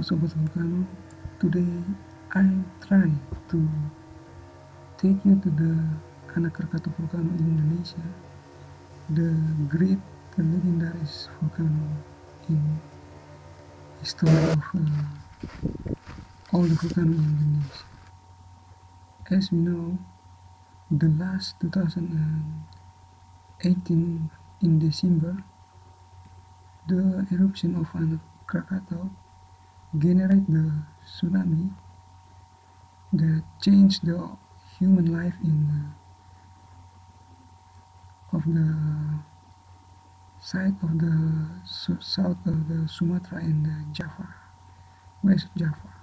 Sobat Volcano, today I try to take you to the Anak Krakatau volcano in Indonesia, the great, the legendary volcano in history of uh, all the volcano in Indonesia. As we know, the last 2018 in December, the eruption of Anak Krakatau generate the tsunami that changed the human life in the, of the side of the south of the Sumatra and Java, West Java.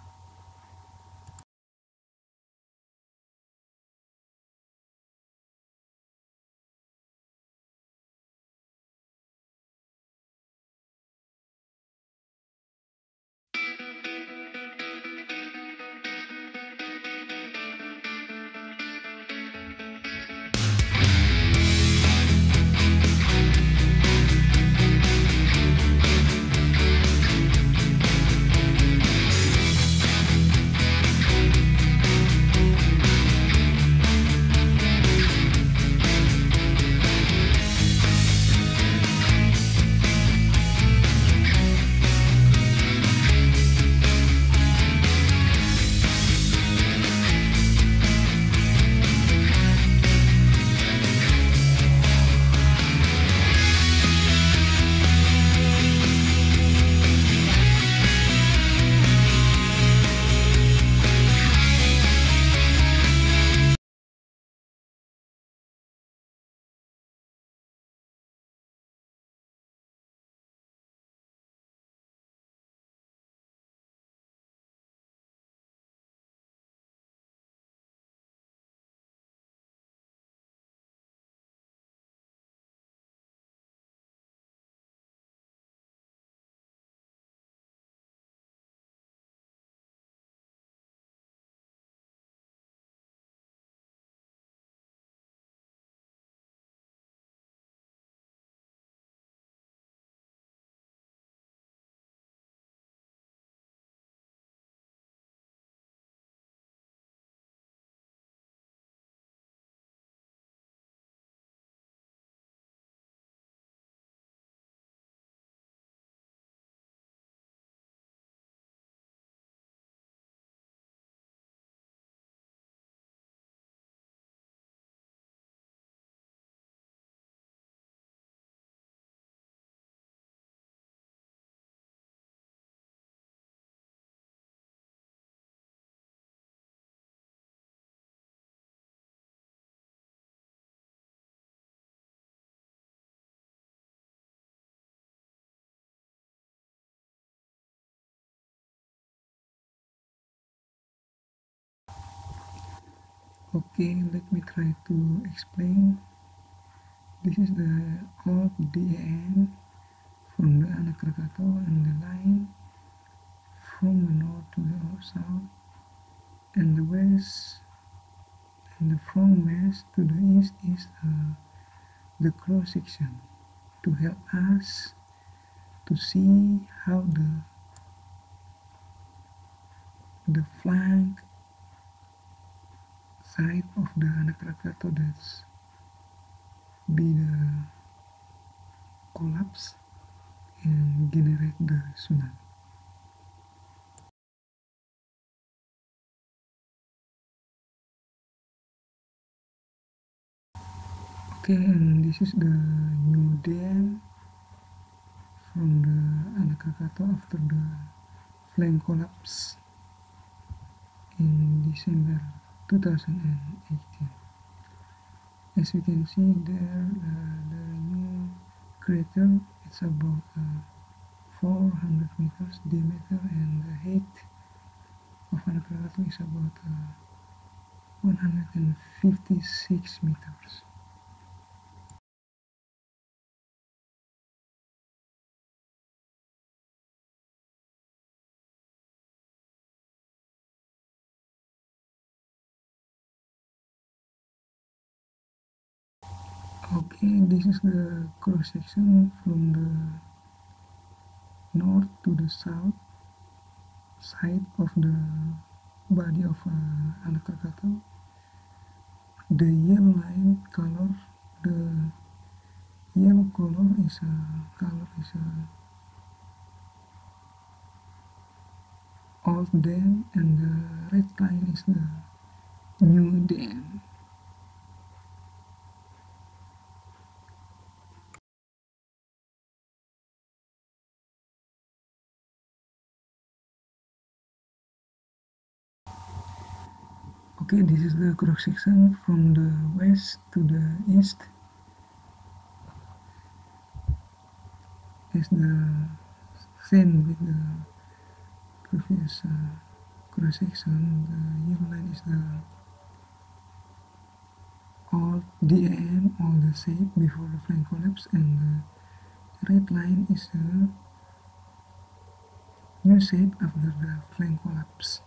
Okay, let me try to explain. This is the old DEM from the Anak and the line from the north to the south and the west and the from west to the east is uh, the cross section to help us to see how the the flank side of the Anak Krakatau that's be the collapse and generate the tsunami. Okay, and this is the new dam from the Anak Krakatau after the flank collapse in December 2018. As you can see there, uh, the new crater it's about uh, 400 meters diameter and the height of Anak Krakatau is about uh, 156 meters. Okay this is the cross section from the north to the south side of the body of uh, anak the yellow line color the yellow color is a color is a old dam and the red line is the new dam okay this is the cross section from the west to the east. Is the same with the previous uh, cross section. The yellow line is the all DEM all the shape before the flank collapse and the red line is the new shape after the flank collapse